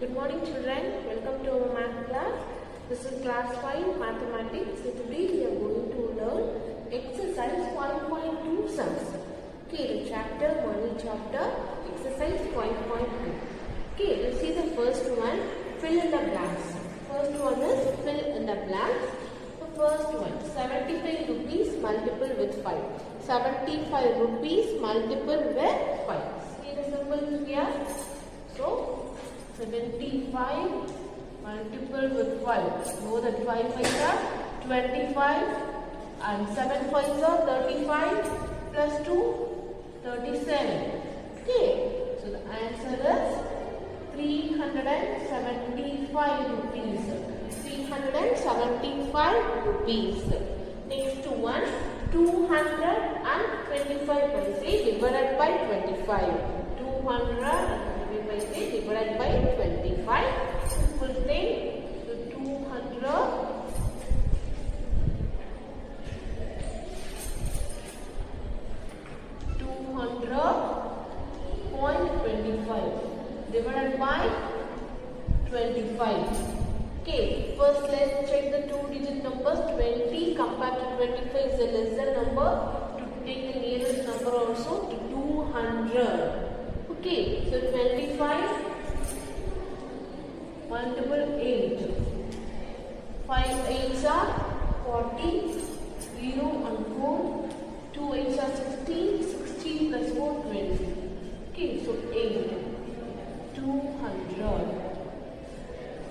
Good morning children. Welcome to our math class. This is class 5 mathematics. Today we are going to learn exercise 5.2 sums. Okay, the chapter, money chapter, exercise 5.2. Okay, let's see the first one. Fill in the blanks. First one is fill in the blanks. The first one, 75 rupees multiple with 5. 75 rupees multiple with 5. See the symbol here? So, 75 multiple with 5. Know that 5 5 are 25 and 7 5 are 35 plus 2 37. Okay. So the answer is 375 rupees. 375 rupees. Next to one 225 paise divided by 25. 225 paise divided by 25. Simple thing. So 200 200.25 divided by 25. Okay, first let's check the two digit numbers. 20 compared to 25 is a lesser number. To take the nearest number also to 200. Okay, so 25 multiple 8. 5 8s are 40, 0 and 4. 2 8s are 16, 16 plus 4 20. Okay, so 8. 200.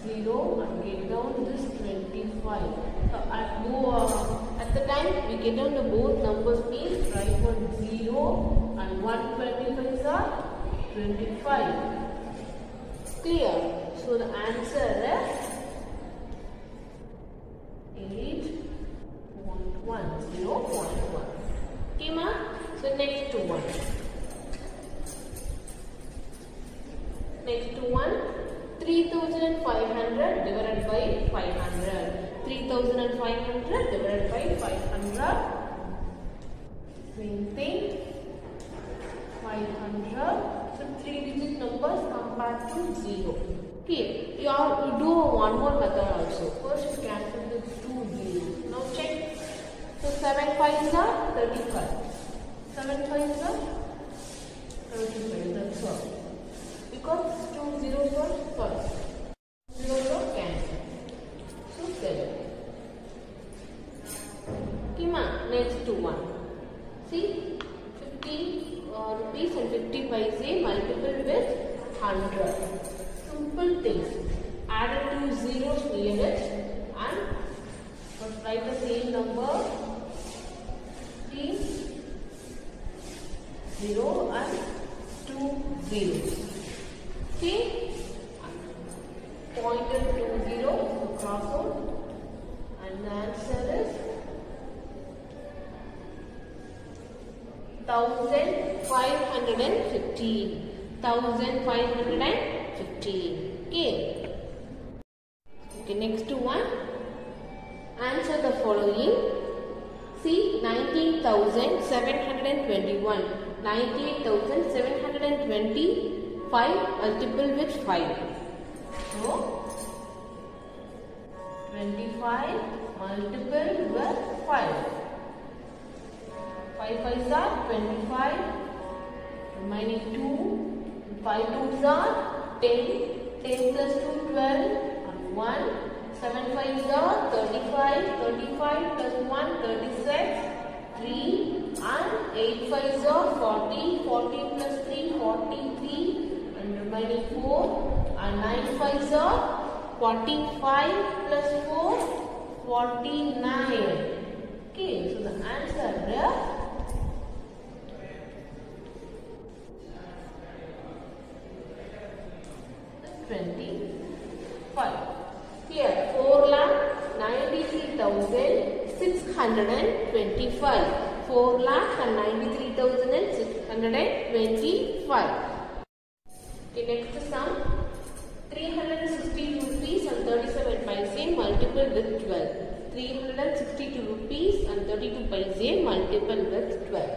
0 and get down this 25. So at, go, uh, at the time we get down the both numbers means write one 0 and 125 are 25. Clear? So the answer is 8 1 0 1 Okay? So next one. Next one 3500 divided by 500. 3500 divided by 500. Same thing. 500. So three digit numbers compared to 0. Okay, you have to do one more method also. First you cancel the two zeros. Now check. So 7 5s are 35. 7 5s are 35. That's all. Because two zeros were first. Zeros were cancelled. So 7. Okay next one. See, 50 uh, rupees and 50 paise multiple with 100. Simple things. Add two zeros near it and but write the same number. Please 0 and 2 zeros. Okay? Pointer to 0, so cross out and the answer is 1515. 1515. Okay. Okay, next one. Answer the following. See 19,721. 98,725 multiple with 5. So 25 multiple with 5. 5 5s are 25. Remaining 2. 5 2s are 10. 10 plus 2 12 and 1. 7 5s are 35. 35 plus 1 36. 3 and 8 5s are 40. 40 plus 3 43 and remaining 4 and 9 5s are 45 plus 4 49. Okay, so the answer is 25. Here, 4 lakh 93,625. 4 lakh and 93,625. Okay, next sum. 362 rupees and 37 paise multiple with 12. 362 rupees and 32 paise multiple with 12.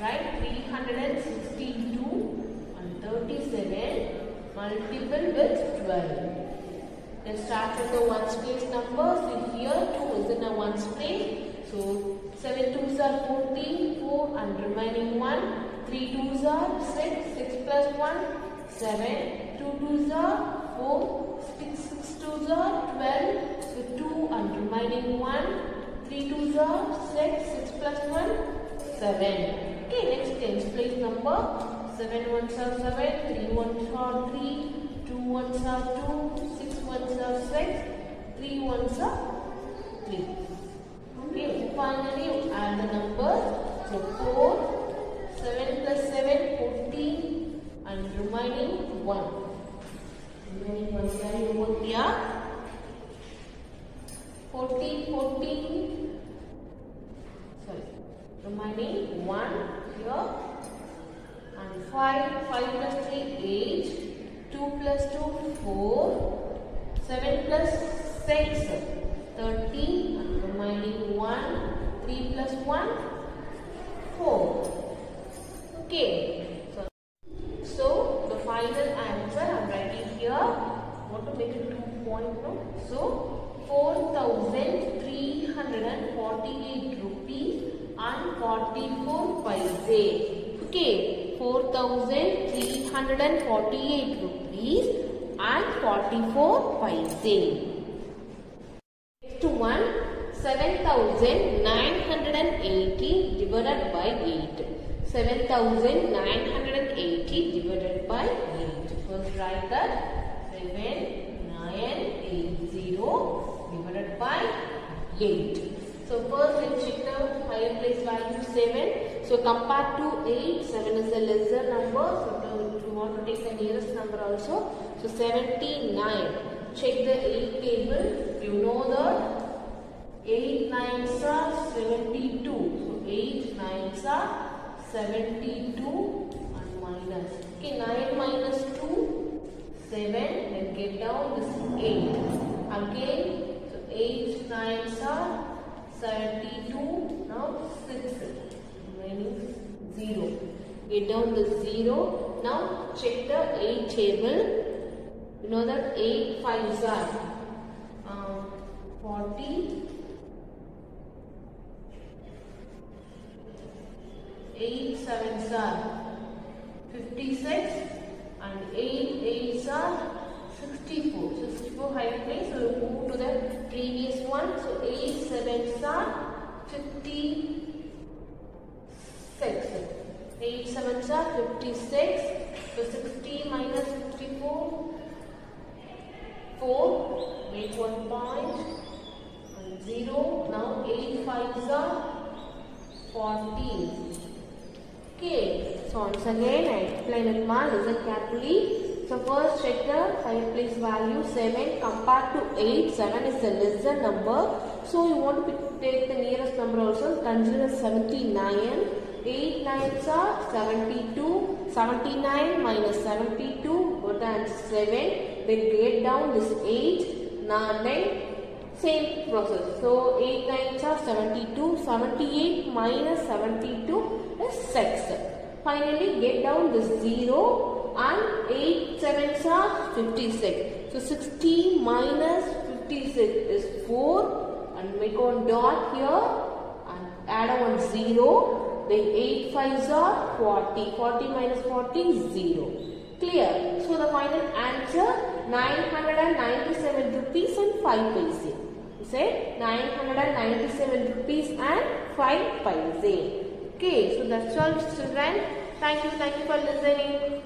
Right? 362 and 37 multiple with 12. Let's start with the ones place numbers. So here 2 is in a ones place. So 7 2s are 14, 4 and remaining 1. 3 2s are 6, 6 plus 1, 7. 2 2s are 4, 6 6 2s are 12. So 2 and remaining 1. 3 2s are 6, 6 plus 1, 7. Okay, next tens place number. 7 ones are 7, 3 ones are 3, 2 ones are 2, 6 ones are 6, 3 ones are 3. Okay, finally add the numbers. So 4, 7 plus 7, 14 and remaining 1. Remaining 1 carry over here. 14, 14, sorry, remaining 1 here and 5, 5 plus 3, 8, 2 plus 2, 4, 7 plus 6, 13 and remaining 1, 3 plus 1, 4. Okay, so, so the final answer I am writing here, want to make it 2 point no? So 4348 rupees and 44 paise. Okay, 4348 rupees and 44 paise. Next one, 7980 divided by 8. 7980 divided by 8. First write that 7980 divided by 8. So first check the higher place value 7. So compared to 8, 7 is a lesser number. So to want to take the nearest number also. So 79. Check the 8 table. You know that 8 nines are 72. So 8 nines are 72 and minus. Okay, 9 minus 2, 7. Then get down this 8. Again, so 8 nines are 72. Now 6. Remaining 0. Get down the 0. Now check the 8 table. You know that 8 fives are um, 40. 8 sevens are 56 and 8 eights are 64. So 64 higher place. So we move to the previous one. So 8 sevens are 56. 8 sevens are 56. So 60 minus 54. 4. Make one point. And 0. Now 8 fives are 40. Okay, so once again I explain it ma, listen carefully. So first check the higher place value 7 compared to 8, 7 is the lesser number. So you want to take the nearest number also, consider 79. 8 nines are 72, 79 minus 72, got the answer 7. Then get down this 8, 9, same process. So 8 nines are 72, 78 minus 72 is 6. Finally get down this 0 and 8 sevens are 56. So 60 minus 56 is 4 and make one dot here and add on 0. Then 8 fives are 40. 40 minus 40 is 0. Clear? So the final answer 997 rupees and 5 paise. Said 997 rupees and 5 paise. Okay, so that's all children. Thank you, thank you for listening.